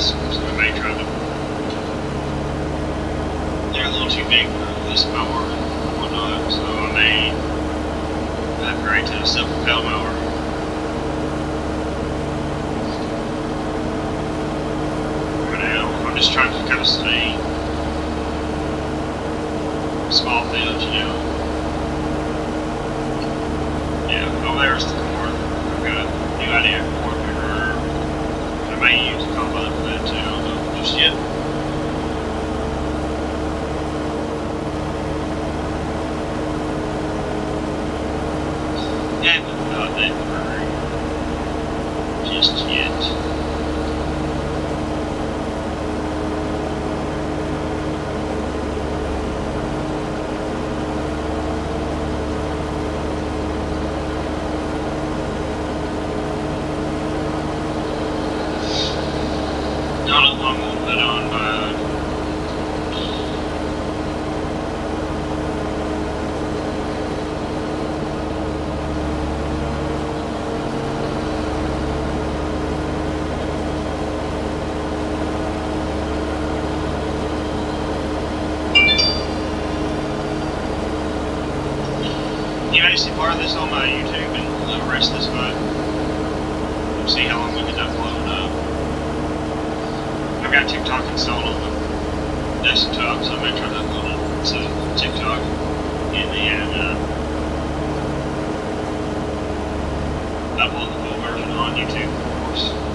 is, is the major of them. They're a little too big for this mower and whatnot, so I may upgrade to a self-propelled mower. just trying to kind of stay small fields, you know. Yeah, over there's the corn. I've got a new idea. I use Cobot for that too, just yet. actually part of this on my YouTube and the rest of this month. We'll see how long we can upload up. Uh, I've got TikTok installed on the desktop, so I'm going to try to upload it to TikTok in the end. Uh, upload the full version on YouTube, of course.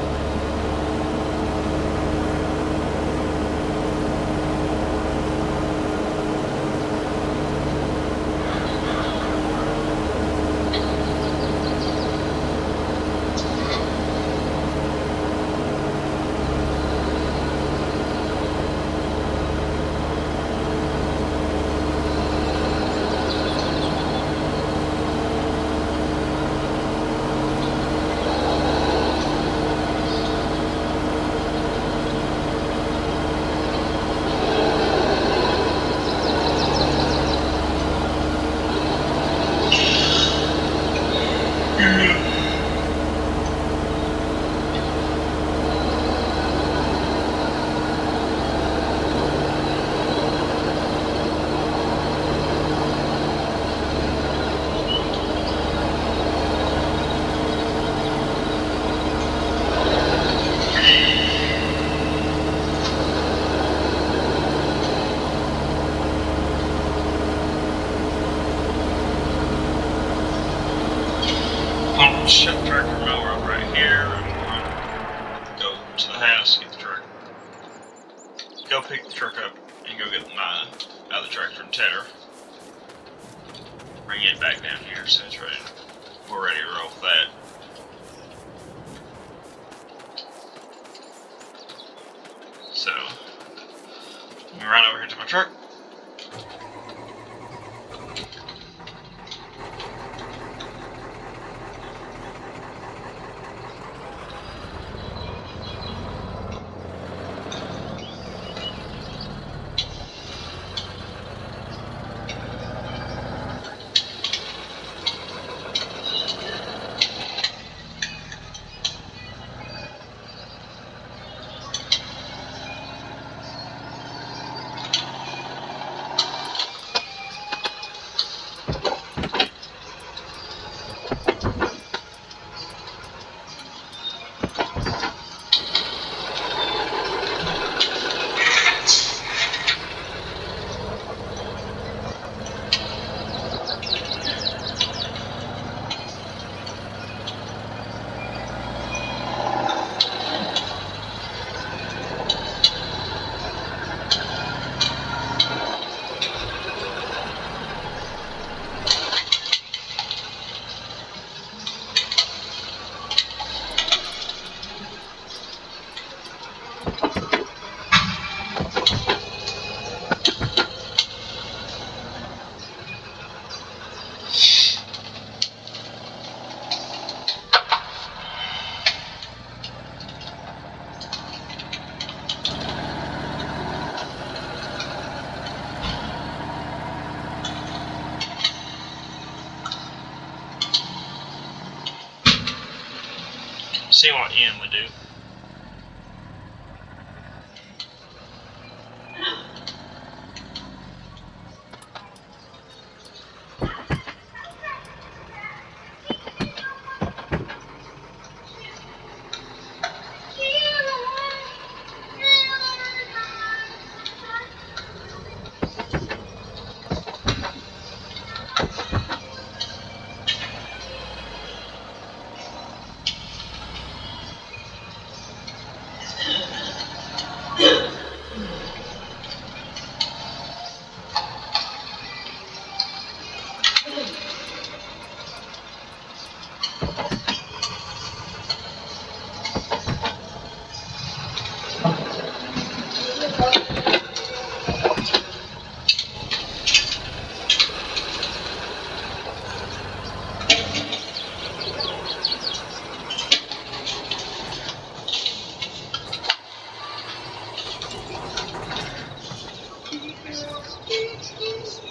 See what Ian would do.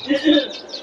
Yeah.